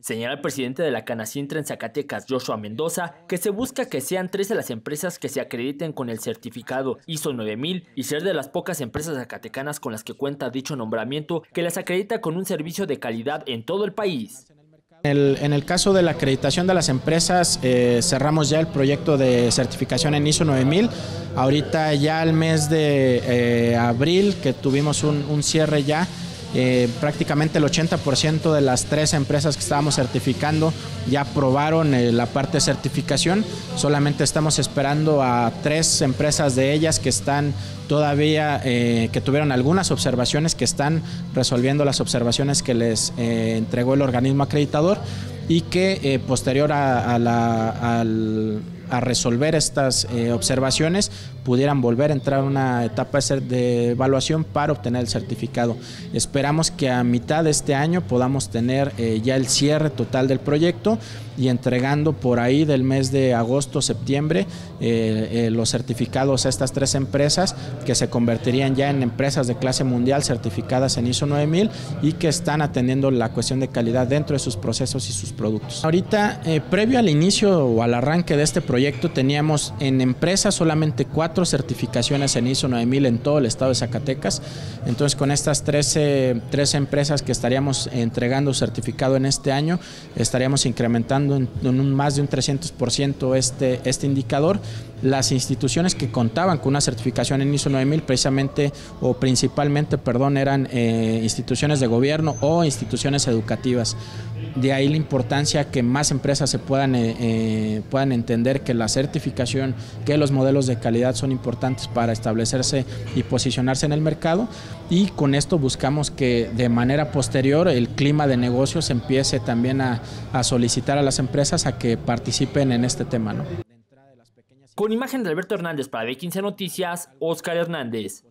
Señala el presidente de la Canacintra en Zacatecas, Joshua Mendoza, que se busca que sean tres de las empresas que se acrediten con el certificado ISO 9000 y ser de las pocas empresas zacatecanas con las que cuenta dicho nombramiento que las acredita con un servicio de calidad en todo el país. En el, caso de la acreditación de las empresas, eh, cerramos ya el proyecto de certificación en ISO 9000. Ahorita ya el mes de eh, abril, que tuvimos un cierre ya, eh, prácticamente el 80% de las tres empresas que estábamos certificando ya aprobaron eh, la parte de certificación. Solamente estamos esperando a tres empresas de ellas que están todavía, eh, que tuvieron algunas observaciones, que están resolviendo las observaciones que les entregó el organismo acreditador y que posterior a, a resolver estas observaciones pudieran volver a entrar a una etapa de evaluación para obtener el certificado. Esperamos que a mitad de este año podamos tener eh, ya el cierre total del proyecto y entregando por ahí del mes de agosto, septiembre, eh, eh, los certificados a estas tres empresas que se convertirían ya en empresas de clase mundial certificadas en ISO 9000 y que están atendiendo la cuestión de calidad dentro de sus procesos y sus productos. Ahorita, previo al inicio o al arranque de este proyecto, teníamos en empresas solamente cuatro certificaciones en ISO 9000 en todo el estado de Zacatecas. Entonces, con estas 13, empresas que estaríamos entregando certificado en este año, estaríamos incrementando en, un, más de un 300% este, este indicador. Las instituciones que contaban con una certificación en ISO 9000 precisamente o principalmente, perdón, eran eh, instituciones de gobierno o instituciones educativas. De ahí la importancia que más empresas se puedan, eh, eh, puedan entender que la certificación, que los modelos de calidad son importantes para establecerse y posicionarse en el mercado y con esto buscamos que de manera posterior el clima de negocios empiece también a, solicitar a las empresas a que participen en este tema. Con imagen de Alberto Hernández para B15 Noticias, Oscar Hernández.